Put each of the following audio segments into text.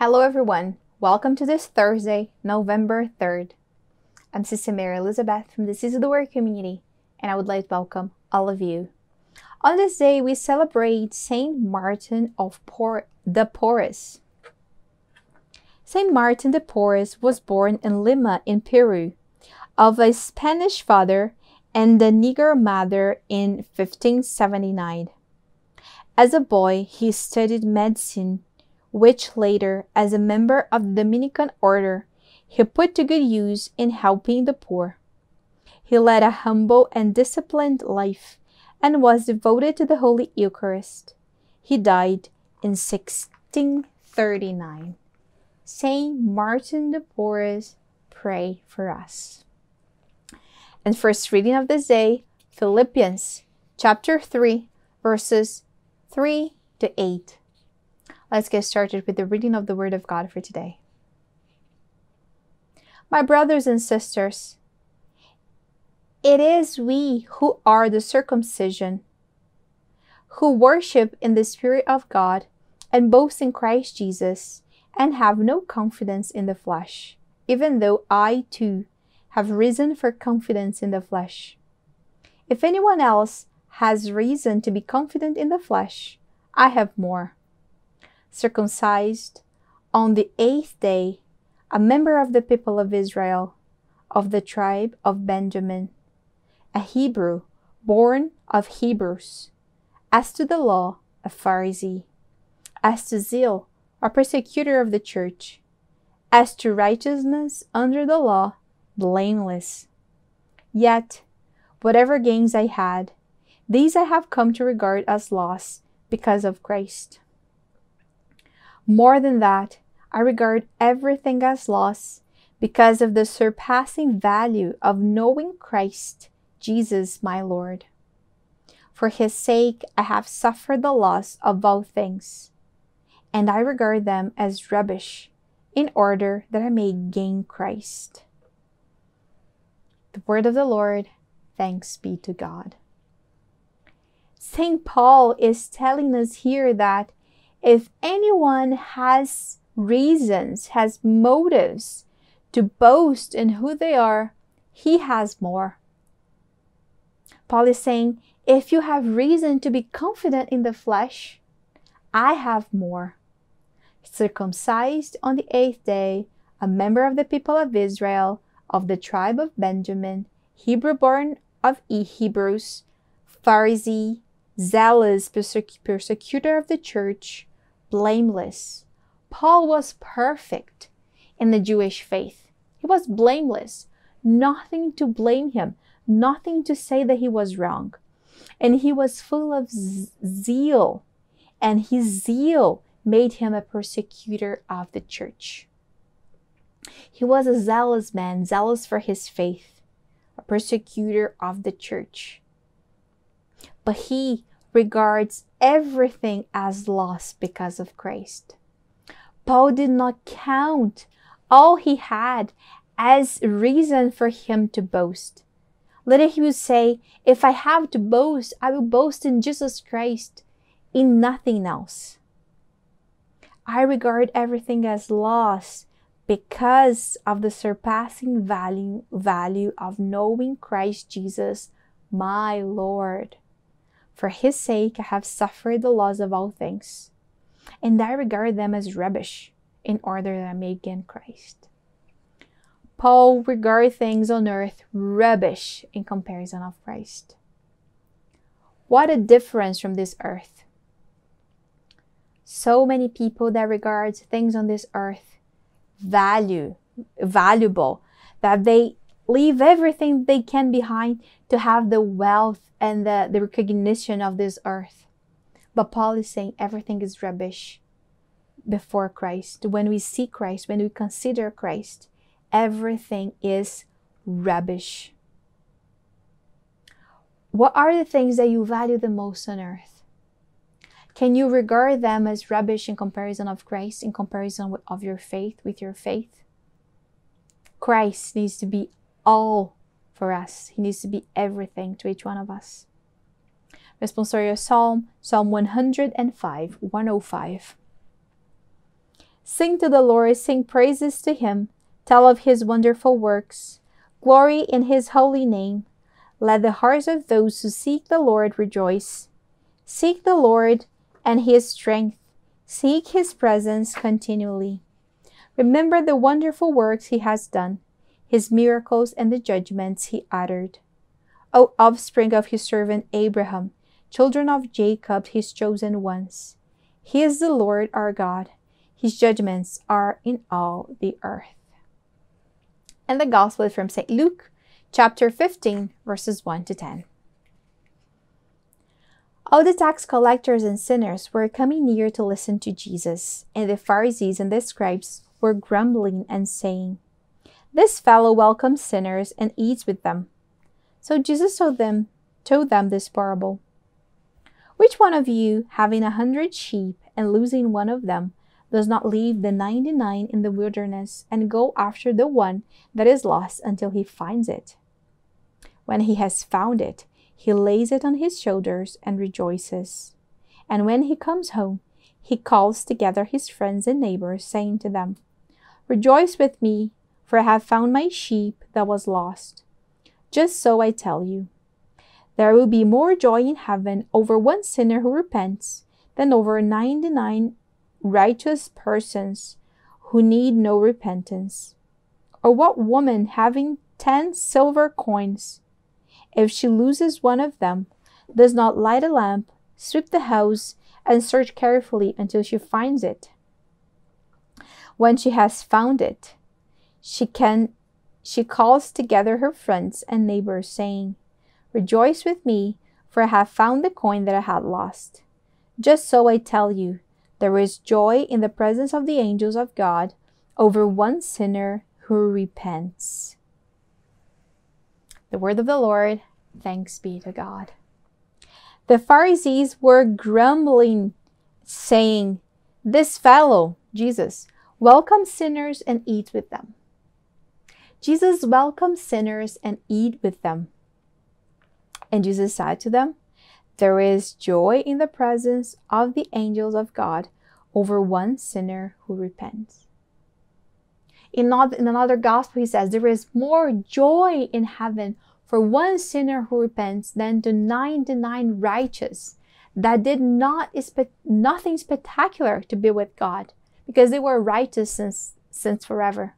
Hello, everyone. Welcome to this Thursday, November 3rd. I'm Sister Mary Elizabeth from the Seeds of the Word community, and I would like to welcome all of you. On this day, we celebrate Saint Martin of Por- de Porres. Saint Martin de Porres was born in Lima, in Peru, of a Spanish father and a Negro mother in 1579. As a boy, he studied medicine which later, as a member of the Dominican order, he put to good use in helping the poor. He led a humble and disciplined life and was devoted to the Holy Eucharist. He died in 1639. Saint Martin de Porres, pray for us. And first reading of this day, Philippians chapter 3, verses 3 to 8. Let's get started with the reading of the Word of God for today. My brothers and sisters, it is we who are the circumcision, who worship in the Spirit of God and boast in Christ Jesus, and have no confidence in the flesh, even though I too have reason for confidence in the flesh. If anyone else has reason to be confident in the flesh, I have more circumcised on the eighth day, a member of the people of Israel, of the tribe of Benjamin, a Hebrew, born of Hebrews, as to the law, a Pharisee, as to zeal, a persecutor of the church, as to righteousness under the law, blameless. Yet, whatever gains I had, these I have come to regard as loss because of Christ. More than that, I regard everything as loss because of the surpassing value of knowing Christ, Jesus my Lord. For his sake, I have suffered the loss of all things, and I regard them as rubbish in order that I may gain Christ. The word of the Lord, thanks be to God. St. Paul is telling us here that if anyone has reasons, has motives to boast in who they are, he has more. Paul is saying, if you have reason to be confident in the flesh, I have more. Circumcised on the eighth day, a member of the people of Israel, of the tribe of Benjamin, Hebrew born of Hebrews, Pharisee, zealous persecutor of the church, blameless. Paul was perfect in the Jewish faith. He was blameless. Nothing to blame him, nothing to say that he was wrong. And he was full of zeal, and his zeal made him a persecutor of the church. He was a zealous man, zealous for his faith, a persecutor of the church. But he regards everything as lost because of Christ. Paul did not count all he had as reason for him to boast. Later he would say, If I have to boast, I will boast in Jesus Christ, in nothing else. I regard everything as loss because of the surpassing value, value of knowing Christ Jesus, my Lord. For his sake I have suffered the loss of all things, and I regard them as rubbish, in order that I may gain Christ. Paul regarded things on earth rubbish in comparison of Christ. What a difference from this earth. So many people that regard things on this earth value, valuable, that they leave everything they can behind to have the wealth and the, the recognition of this earth. But Paul is saying everything is rubbish before Christ. When we see Christ, when we consider Christ, everything is rubbish. What are the things that you value the most on earth? Can you regard them as rubbish in comparison of Christ, in comparison of your faith, with your faith? Christ needs to be all for us. He needs to be everything to each one of us. Responsorial Psalm, Psalm 105, 105. Sing to the Lord, sing praises to him, tell of his wonderful works, glory in his holy name. Let the hearts of those who seek the Lord rejoice. Seek the Lord and his strength, seek his presence continually. Remember the wonderful works he has done, his miracles and the judgments he uttered. O offspring of his servant Abraham, children of Jacob, his chosen ones. He is the Lord our God his judgments are in all the earth. And the Gospel is from St. Luke, chapter 15, verses 1 to 10. All the tax collectors and sinners were coming near to listen to Jesus, and the Pharisees and the scribes were grumbling and saying, This fellow welcomes sinners and eats with them. So Jesus told them, told them this parable. Which one of you, having a hundred sheep and losing one of them, does not leave the 99 in the wilderness and go after the one that is lost until he finds it. When he has found it, he lays it on his shoulders and rejoices. And when he comes home, he calls together his friends and neighbors, saying to them, Rejoice with me, for I have found my sheep that was lost. Just so I tell you, there will be more joy in heaven over one sinner who repents than over 99 righteous persons who need no repentance? Or what woman having ten silver coins, if she loses one of them, does not light a lamp, sweep the house, and search carefully until she finds it? When she has found it, she can she calls together her friends and neighbors, saying, Rejoice with me, for I have found the coin that I had lost. Just so I tell you, there is joy in the presence of the angels of God over one sinner who repents. The word of the Lord, thanks be to God. The Pharisees were grumbling, saying, This fellow, Jesus, welcomes sinners and eats with them. Jesus welcomes sinners and eat with them. And Jesus said to them, there is joy in the presence of the angels of God over one sinner who repents. In another gospel, he says, There is more joy in heaven for one sinner who repents than to 99 righteous that did not nothing spectacular to be with God because they were righteous since, since forever.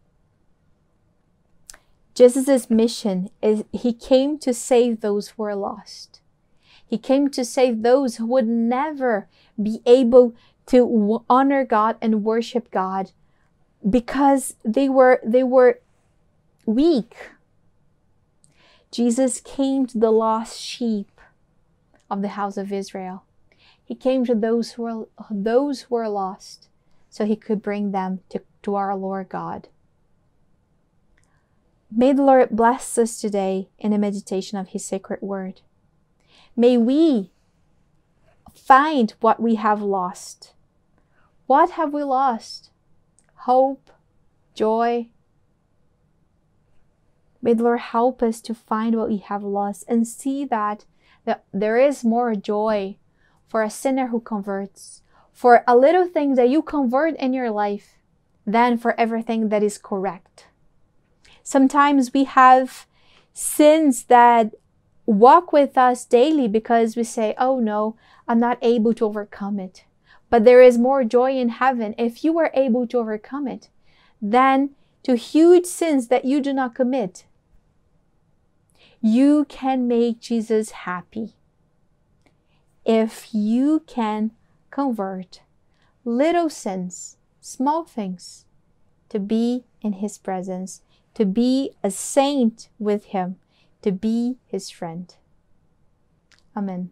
Jesus' mission is he came to save those who are lost. He came to save those who would never be able to honor God and worship God because they were they were weak. Jesus came to the lost sheep of the house of Israel. He came to those who were those who were lost so he could bring them to, to our Lord God. May the Lord bless us today in a meditation of his sacred word. May we find what we have lost. What have we lost? Hope, joy. May the Lord help us to find what we have lost and see that, that there is more joy for a sinner who converts, for a little thing that you convert in your life than for everything that is correct. Sometimes we have sins that walk with us daily because we say, Oh no, I'm not able to overcome it. But there is more joy in heaven if you are able to overcome it than to huge sins that you do not commit. You can make Jesus happy if you can convert little sins, small things, to be in His presence, to be a saint with Him to be his friend. Amen.